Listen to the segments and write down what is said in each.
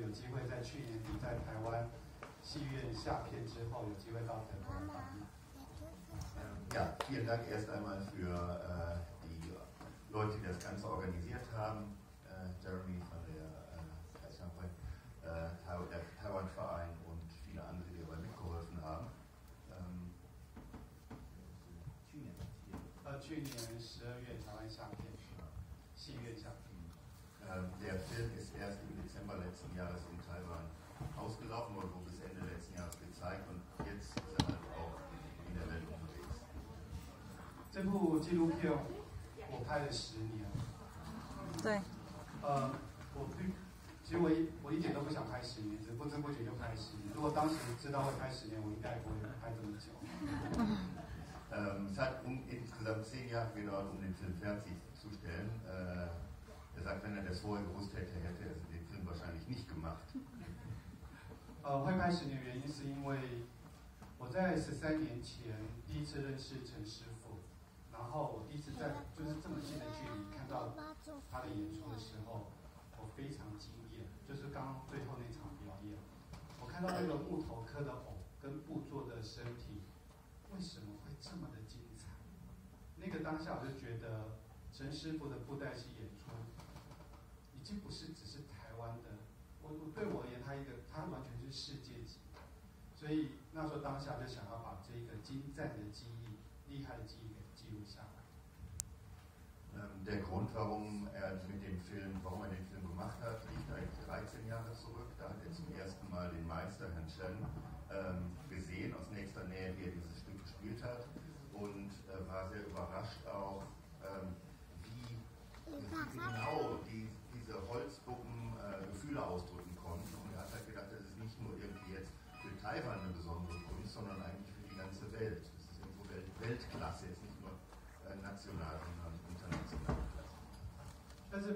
有机会在去年底在台湾戏院下片之后，有机会到德国来访问。 Ja, vielen Dank erst einmal für äh, die Leute, die das Ganze organisiert haben. Äh, Jeremy von der äh, Kaishanghai, äh, Tai- der Taiwan-Verein und viele andere, die dabei mitgeholfen haben. Ähm, 呃，去年十二月 Jahres in Taiwan ausgelaufen oder wurde bis Ende letzten Jahres gezeigt und jetzt ist er halt auch in der Welt unterwegs. 这部纪录片我拍了十年，对，呃，我并其实我一我一点都不想拍十年，只不知不觉就拍十年。如果当时知道会拍十年，我应该也不会拍这么久。 Ähm, es hat um, insgesamt zehn Jahre gedauert, um den Film fertigzustellen. Äh, er sagt, wenn er das vorher gewusst hätte, hätte er den Film wahrscheinlich nicht gemacht. 呃，会拍十年原因是因为我在十三年前第一次认识陈师傅，然后我第一次在就是这么近的距离看到他的演出的时候，我非常惊艳，就是刚刚最后那场表演，我看到那个木头刻的偶跟布做的身体，为什么会这么的精彩？那个当下我就觉得陈师傅的布袋戏演出，已经不是只是台湾的，我我对我而言，他一个他完全是世界级的，所以那时候当下就想要把这个精湛的技艺、厉害的技艺给记录下来。 Ähm, der Grund, warum er mit dem Film, warum er den Film gemacht hat, liegt eigentlich 13 Jahre zurück. Da hat er zum ersten Mal den Meister, Herrn Chen, ähm, gesehen aus nächster Nähe, wie er dieses Stück gespielt hat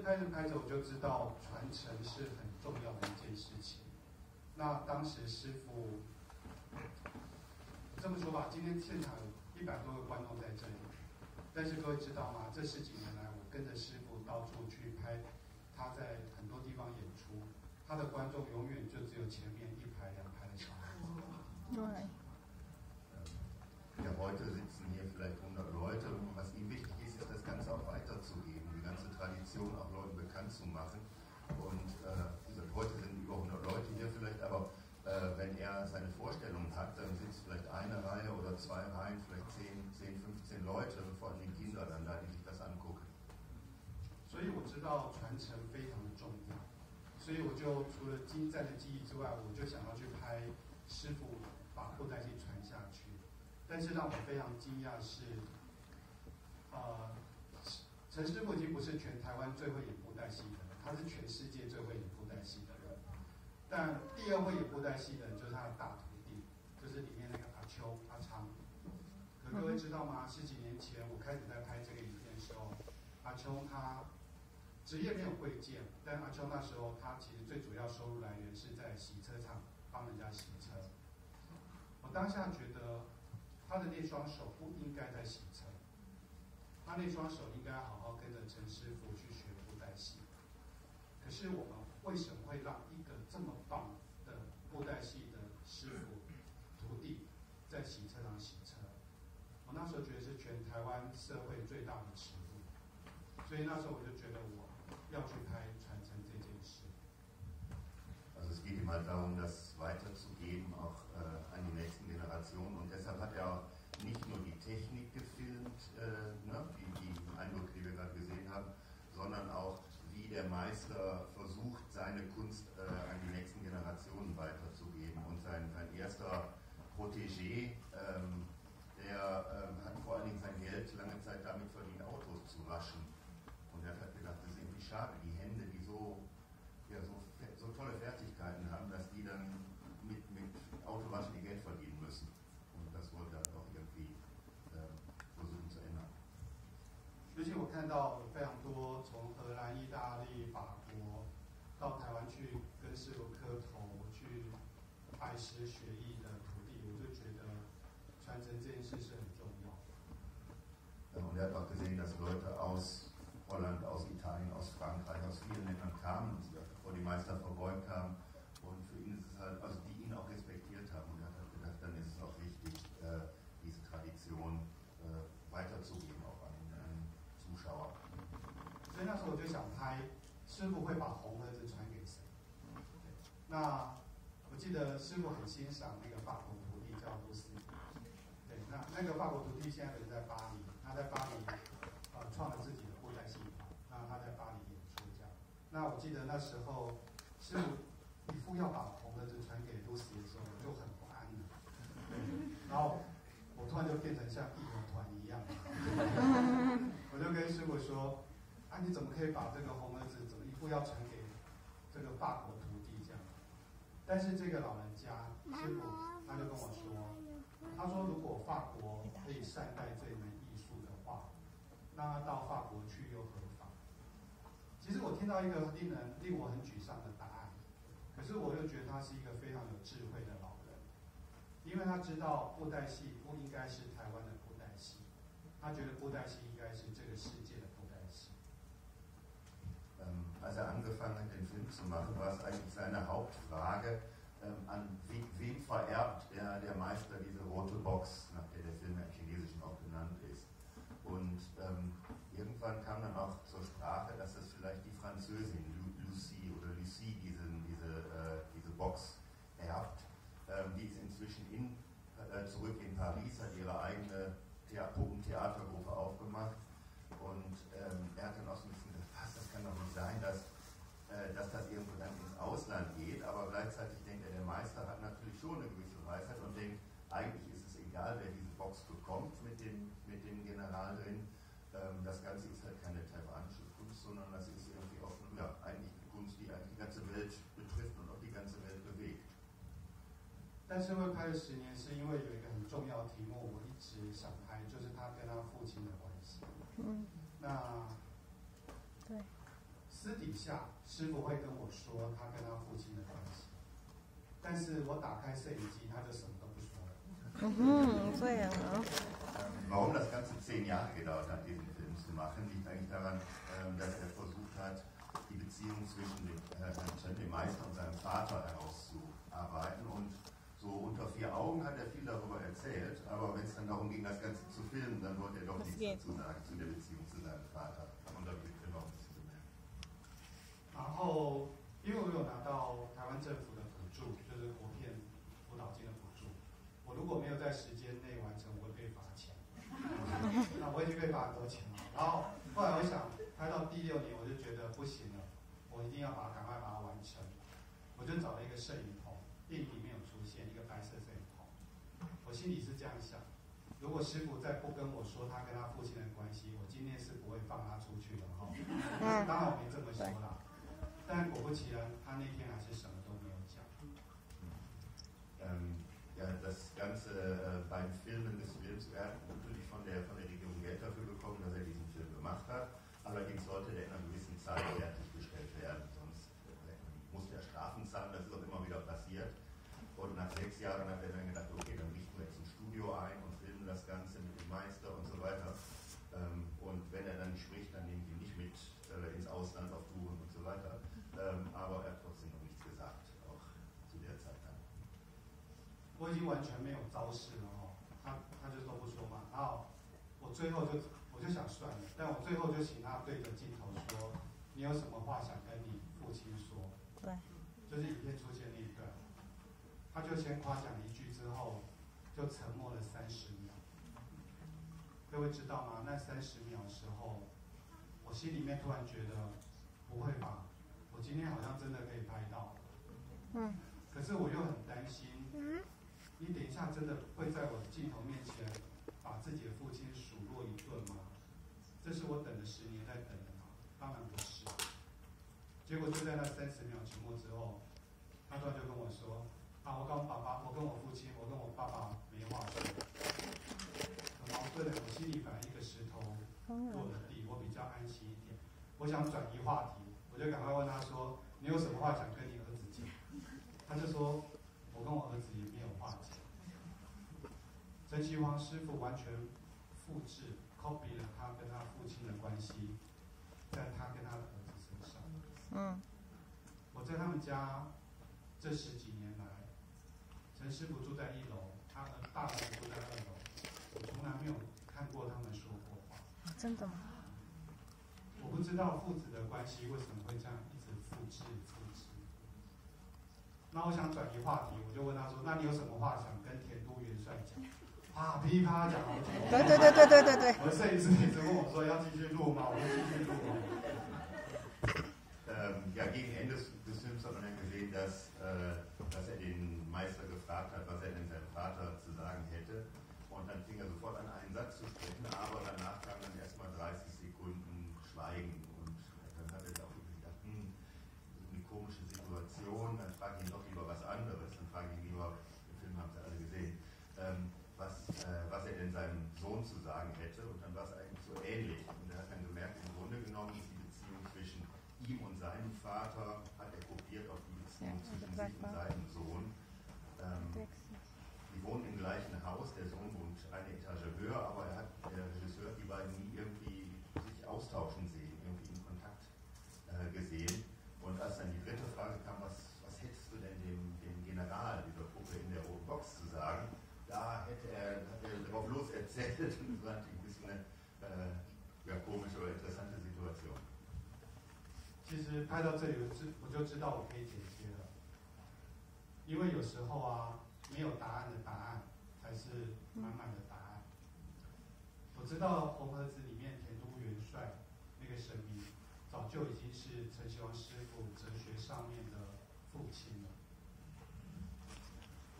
但是拍着拍着我就知道传承是很重要的一件事情。那当时师傅这么说吧，今天现场有一百多个观众在这里，但是各位知道吗？这十几年来，我跟着师傅到处去拍，他在很多地方演出，他的观众永远就只有前面一排两排的小孩子。对，Ja, heute sitzen hier vielleicht 100 Leute und was ihm wichtig ist, ist das Ganze auch weiterzugeben, die ganze Tradition auch Leuten bekannt zu machen. Und äh, wie gesagt, heute sind über 100 Leute hier vielleicht, aber äh, wenn er seine Vorstellungen hat, dann sitzt vielleicht eine Reihe oder zwei Reihen, vielleicht 10, 10 15 Leute, vor allem die Kinder dann da, die sich das angucken. 所以我知道传承非常的重要，所以我就除了精湛的技艺之外，我就想要去拍师傅把布袋戏传下去。但是让我非常惊讶的是，呃， 陈师傅已经不是全台湾最会演布袋戏的人，他是全世界最会演布袋戏的人。但第二会演布袋戏的人就是他的大徒弟，就是里面那个阿秋阿昌。可各位知道吗？十几年前我开始在拍这个影片的时候，阿秋他职业没有贵贱，但阿秋那时候他其实最主要收入来源是在洗车场帮人家洗车。我当下觉得他的那双手不应该在洗车，他那双手应该好好跟着陈师傅去学布袋戏。可是我们为什么会让一个这么棒的布袋戏的师傅徒弟在洗车场洗车？我那时候觉得是全台湾社会最大的耻辱，所以那时候我就觉得我要去拍传承这件事。Also es geht ihm halt darum, das weiterzugeben, auch äh, an die nächsten Generationen. Und deshalb hat er auch nicht nur die Technik gefilmt, äh, ne, die, die Eindrücke, die wir gerade gesehen haben, sondern auch, wie der Meister versucht, seine Kunst äh, an die nächsten Generationen weiterzugeben. Und sein, sein erster Protégé, ähm, der ähm, hat vor allen Dingen sein Geld lange Zeit damit verdient, Autos zu waschen. Und er hat gedacht, das ist irgendwie schade, die Hände, die so ja, so, so tolle Fertigkeiten haben, dass die dann mit, mit Autowaschen ihr Geld verdienen müssen. Und das wollte er auch irgendwie äh, versuchen zu ändern. 尤其我看到有非常多从荷兰、意大利、法国到台湾去跟师傅磕头、去拜师学艺的徒弟，我就觉得传承这件事是很重要 für ihn ist es halt, also die ihn auch respektiert haben und er hat halt gedacht, dann ist es auch wichtig, äh, diese Tradition äh, weiterzugeben auch an, an Zuschauer. 所以那时候我就想拍师傅会把红盒子传给谁。那我记得师傅很欣赏那个法国徒弟叫露丝，对，那那个法国徒弟现在人在巴黎，他在巴黎呃创了自己的布袋戏团，那他在巴黎演出这样。那我记得那时候师傅一副要把红盒子传给露丝的时候，我就很不安了，然后我突然就变成像义和团一样，我就跟师傅说。啊，你怎么可以把这个红儿子怎么一副要传给这个法国徒弟这样？但是这个老人家师傅他就跟我说，他说如果法国可以善待这门艺术的话，那到法国去又何妨？其实我听到一个令人令我很沮丧的答案，可是我又觉得他是一个非常有智慧的老人，因为他知道布袋戏不应该是台湾的布袋戏，他觉得布袋戏应该是这个世界的。Als er angefangen hat, den Film zu machen, war es eigentlich seine Hauptfrage, ähm, an wem vererbt er, der Meister diese rote Box, 是会拍了十年，是因为有一个很重要的题目，我一直想拍，就是他跟他父亲的关系。嗯，那对。私底下，师傅会跟我说他跟他父亲的关系，但是我打开摄影机，他就什么都不说了。嗯，这样啊。Warum das Ganze zehn Jahre gedauert hat, diesen Film zu machen, liegt eigentlich daran, dass er versucht hat, die Beziehung zwischen dem, äh, dem Meister und seinem Vater herauszuarbeiten. Und so unter vier Augen hat er viel darüber erzählt, aber wenn es dann darum ging, das Ganze zu filmen, dann wollte er doch nichts dazu sagen zu der Beziehung zu seinem Vater. 然后，因为我有拿到台湾政府的补助，就是国片辅导金的补助，我如果没有在时间内完成，我会被罚钱。那我已经被罚很多钱了。然后后来我想，拍到第六年，我就觉得不行了，我一定要把赶快把它完成。我就找了一个摄影棚，电影里面有出现一个白色摄影棚。我心里是这样想：如果师傅再不跟我说他跟他父亲的关系，我今天是不会放他出去的哈。当然我没这么说啦。但果不其然，他那天还是什么都没有讲。Ähm, ja, das ganze äh, beim Filmen des Films, er hat natürlich von der, von der Regierung Geld dafür bekommen, dass er diesen Film gemacht hat. Allerdings sollte der in einer gewissen Zeit fertiggestellt werden, sonst äh, musste er Strafen zahlen, das ist auch immer wieder passiert. Und nach sechs Jahren hat er dann gedacht, okay, dann richten wir jetzt ein Studio ein und filmen das Ganze mit dem Meister und so weiter. Ähm, und wenn er dann nicht spricht, dann nehmen die nicht mit äh, ins Ausland auf Touren und so weiter. Ähm, aber er hat trotzdem noch nichts gesagt, auch zu der Zeit dann. 我已经完全没有招式了哦，他他就都不说嘛，然后我最后就我就想算了，但我最后就请他对着镜头说，你有什么话想跟你父亲说？对，就是影片出现那一段，他就先夸奖一句之后，就沉默了三十秒。各位知道吗？那三十秒时候，我心里面突然觉得，不会吧？我今天好像真的可以拍到，嗯，可是我又很担心，嗯，你等一下真的会在我的镜头面前把自己的父亲数落一顿吗？这是我等了十年在等的吗？当然不是。结果就在那三十秒沉默之后，他突然就跟我说：“啊，我跟我爸爸，我跟我父亲，我跟我爸爸没话说。”很矛盾的，我心里反而一个石头落了地，我比较安心一点。我想转移话题。我就赶快问他说：“你有什么话想跟你儿子讲？”他就说：“我跟我儿子也。”陈其煌师傅完全复制、copy 了他跟他父亲的关系，在他跟他的儿子身上。嗯。我在他们家这十几年来，陈师傅住在一楼，他的大儿子住在二楼，我从来没有看过他们说过话。真的吗？我不知道父子的关系为什么会这样一直复制复制。那我想转移话题，我就问他说：“那你有什么话想跟田都元帅讲？”啊，噼啪讲好久。对对对对对对对。我的摄影师一直问我说：“要继续录吗？”我说：“继续录。” Ähm, ja, gegen Ende des Films hat man dann gesehen, dass, äh, dass er den Meister gefragt hat, was er denn seinem Vater 实拍到这里，我知我就知道我可以剪接了，因为有时候啊，没有答案的答案才是满满的答案。我知道红盒子里面田都元帅那个神明，早就已经是陈希王师傅哲学上面的父亲了。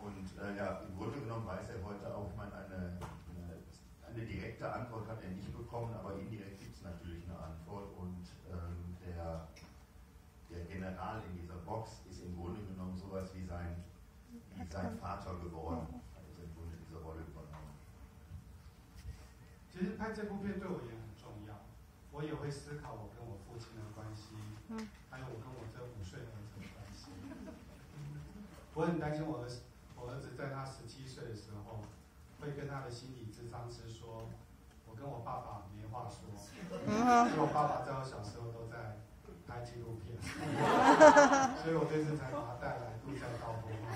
Und äh, ja, im Grunde genommen weiß er heute auch, ich meine, eine, eine, eine direkte Antwort hat er nicht bekommen, aber indirekt gibt es natürlich eine Antwort. Und ähm, der, der General in dieser Box ist im Grunde genommen sowas wie sein, wie sein Vater geworden. Hat also im Grunde diese Rolle übernommen. 其实拍这部片对我也很重要，我也会思考我跟我父亲的关系，嗯还有我跟我这五岁儿子的关系。我很担心我儿子，我儿子在他十七岁的时候，会跟他的心理智商师说，我跟我爸爸没话说，因为我爸爸在我小时候都在拍纪录片，所以我这次才把他带来度假高峰嘛。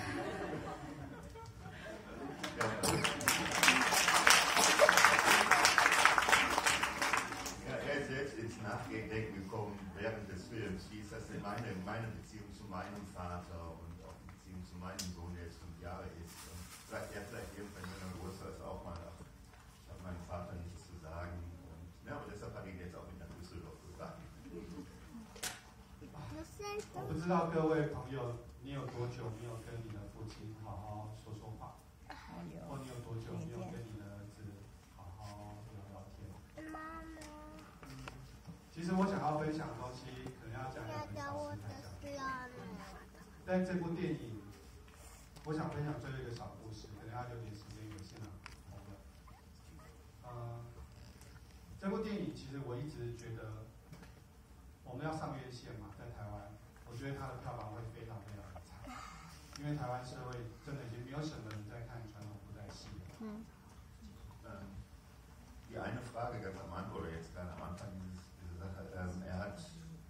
Ja, er ist selbst ins Nachdenken gekommen während des Films. Wie ist das denn meine, meine Beziehung zu meinem Vater 我不知道各位朋友，你有多久没有跟你的父亲好好说说话，或你有多久没有跟你的儿子好好聊聊天？妈妈其实我想要分享的东西，可能要讲两个小时才讲。但这部电影，我想分享最后一个小故事，可能要留点时间给现场朋友。呃，这部电影其实我一直觉得，我们要上院线嘛，在台湾，我觉得它的票房会非常非常的惨，因为台湾社会真的已经没有什么人在看传统布袋戏了。嗯 Ähm, die eine Frage ganz am Anfang oder jetzt gerade am Anfang dieses, dieser Sache, ähm, er hat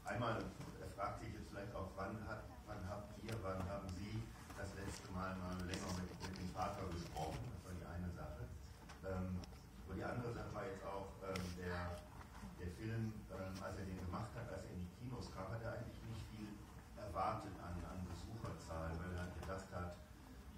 einmal, er fragt sich jetzt vielleicht auch, wann, hat, wann habt ihr, wann haben Sie das letzte Mal mal länger mit, mit dem Vater gesprochen? Das war die eine Sache. Ähm, und die andere Sache war jetzt auch, ähm, der, der Film, ähm, als er den gemacht hat, als er in die Kinos kam, hat er eigentlich nicht viel erwartet an, an Besucherzahlen, weil er gedacht hat,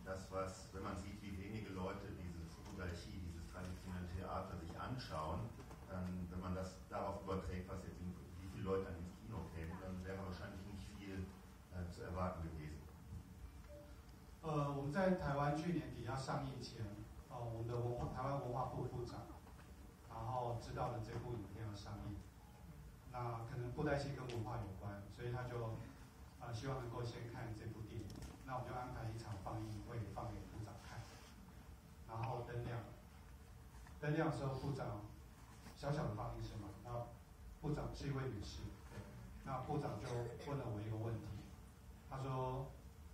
das, was, wenn man sieht, wie wenige Leute diese Fukudachi, dieses traditionelle Theater sich anschauen, dann, wenn man das darauf überträgt, was jetzt, in, wie viele Leute dann ins Kino kämen, dann wäre wahrscheinlich nicht viel äh, zu erwarten gewesen. 呃，我们在台湾去年底要上映前，呃，我们的文化台湾文化部部长，然后知道了这部影片要上映，那可能布袋戏跟文化有关，所以他就呃希望能够先看这部电影，那我们就安排一在那样的时候，部长小小的发一是嘛，那部长是一位女士，那部长就问了我一个问题，他说：“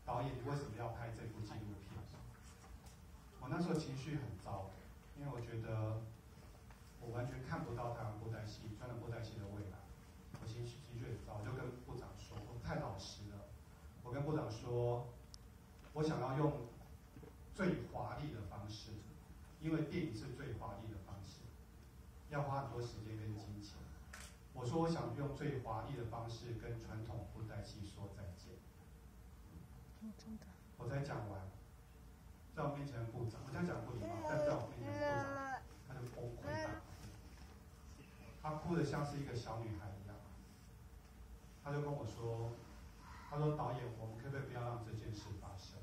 导演，你为什么要拍这部纪录片？”我那时候情绪很糟，因为我觉得我完全看不到台湾布袋戏、专门布袋戏的未来，我情绪情绪很糟，我就跟部长说，我太老实了，我跟部长说，我想要用最华丽。因为电影是最华丽的方式，要花很多时间跟金钱。我说我想用最华丽的方式跟传统布袋戏说再见。真的。我才讲完，在我面前部长，我这样讲不礼貌，但在我面前部长他就崩溃大哭，他哭得像是一个小女孩一样，他就跟我说，他说导演，我们可不可以不要让这件事发生？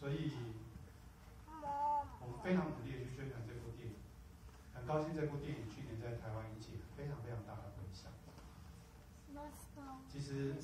所以，我们非常努力的去宣传这部电影，很高兴这部电影去年在台湾引起非常非常大的回响。其实。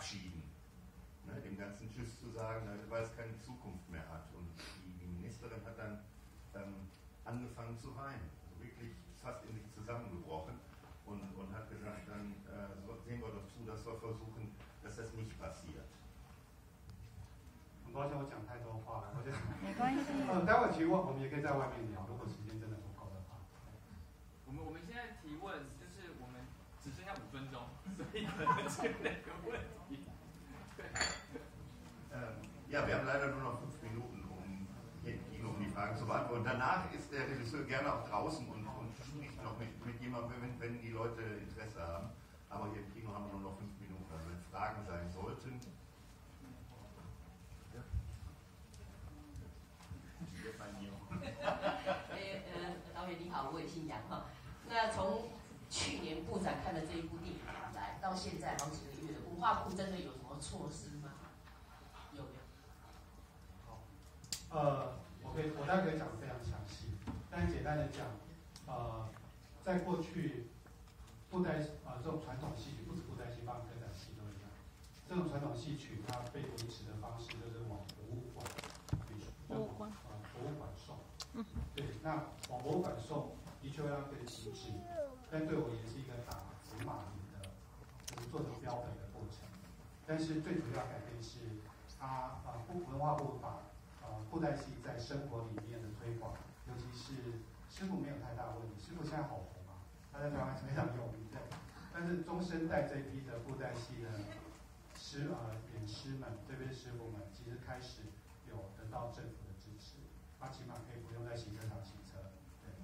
verabschieden. Ne, dem ganzen Tschüss zu sagen, weil es keine Zukunft mehr hat. Und die, die Ministerin hat dann ähm, angefangen zu weinen, also wirklich fast in sich zusammengebrochen und, und hat gesagt, dann äh, sehen wir doch zu, dass wir versuchen, dass das nicht passiert. 很抱歉，我讲太多话了，我觉得没关系。嗯，待会提问我们也可以在外面聊，如果时间真的不够的话。我们我们现在提问就是我们只剩下五分钟，所以可能就那个问题。 ja, wir haben leider nur noch fünf Minuten, um hier im Kino um die Fragen zu beantworten. Danach ist der Regisseur gerne auch draußen und noch mit, mit jemandem, wenn, wenn die Leute Interesse haben. Aber hier im Kino haben wir nur noch fünf Minuten. Also wenn Fragen sein sollten. Ja. 呃，导演你好，我也姓杨哈。那从去年部长看的这一部电影来，到现在好几个月了，文化部真的有什么措施 呃，我可以，我大概可以讲的非常详细，但简单的讲，呃。在过去，布袋啊这种传统戏曲，不止布袋戏，包括歌仔戏都一样。这种传统戏曲它被维持的方式就是往博物馆，博物馆啊博物馆送。嗯。对，那往博物馆送的确会让更精致，但对我也是一个打福马林的，就是做成标本的过程。但是最主要改变是，它啊不文化部把啊布袋戏在生活里面的推广，尤其是。师傅没有太大问题，师傅现在好红啊，他在台湾是非常有名的。但是中生代这批的布袋戏的师呃演师们，这边师傅们其实开始有得到政府的支持，他起码可以不用在行车场骑车。对。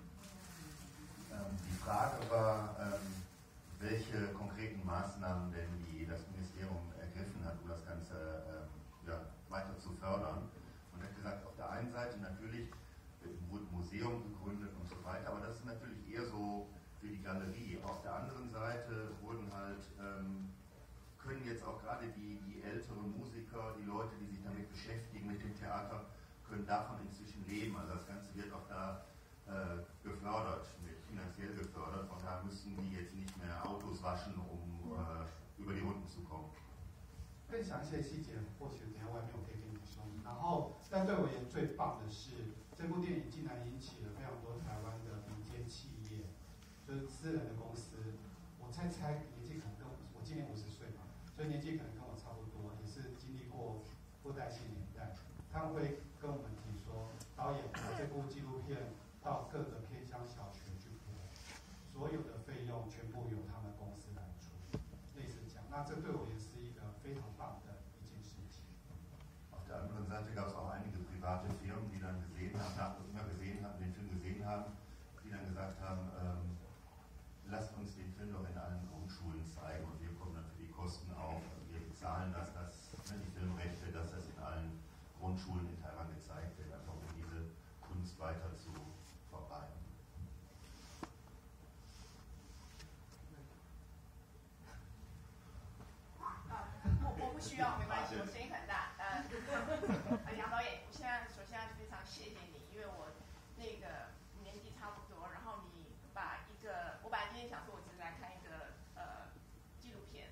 Ähm, die Frage war, ähm, welche konkreten Maßnahmen denn die, das Ministerium ergriffen hat, um das Ganze ähm, ja, weiter zu fördern. Galerie. Auf der anderen Seite wurden halt, ähm, können jetzt auch gerade die, die älteren Musiker, die Leute, die sich damit beschäftigen, mit dem Theater, können davon inzwischen leben. Also das Ganze wird auch da äh, gefördert, wird finanziell gefördert. Von daher müssen die jetzt nicht mehr Autos waschen, um äh, über die Runden zu kommen. 更详细的细节，或许等下外面我可以跟你说。然后，但对我而言最棒的是，这部电影竟然引起了非常多台湾的民间企业，就 是私人的公司。我猜猜年纪可能跟我，我今年五十岁嘛，所以年纪可能跟我差不多，也是经历过布袋戏年代。他们会跟我们提说，导演把这部纪录片到各个偏乡小学去播，所有的费用全部由他们公司来出，类似这样。那这对我也是一个非常棒的一件事情 lasst uns den Film doch in allen Grundschulen zeigen und wir kommen dann für die Kosten auf. Also wir bezahlen das, dass ne, die Filmrechte, dass das in allen Grundschulen in Taiwan gezeigt wird, einfach um diese Kunst weiter zu verbreiten. 我我不需要没关系，我声音很大。呃，呃杨导演，我现在首先要非常谢谢你，因为我那个年纪差不多，然后你把一个，我本来今天想说我只是来看一个呃纪录片，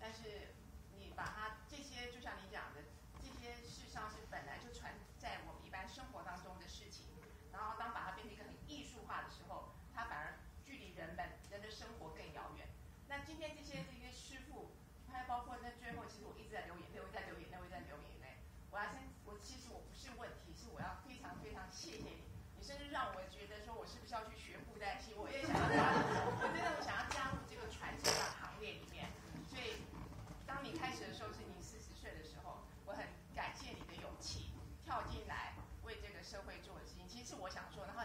但是你把它这些就像你讲的，这些事实上是本来就存在我们一般生活当中的事情，然后当把它变成一个很艺术化的时候，它反而距离人们人的生活更遥远。那今天这些这些师傅，还有包括那最后，其实我一直在流眼泪，我在流眼泪，我在流眼泪。我要先，我其实我不是问题，是我要非常非常谢谢你，你甚至让我觉得说我是不是要去学布袋戏，我也想要是我想说，然后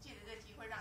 借着这个机会让。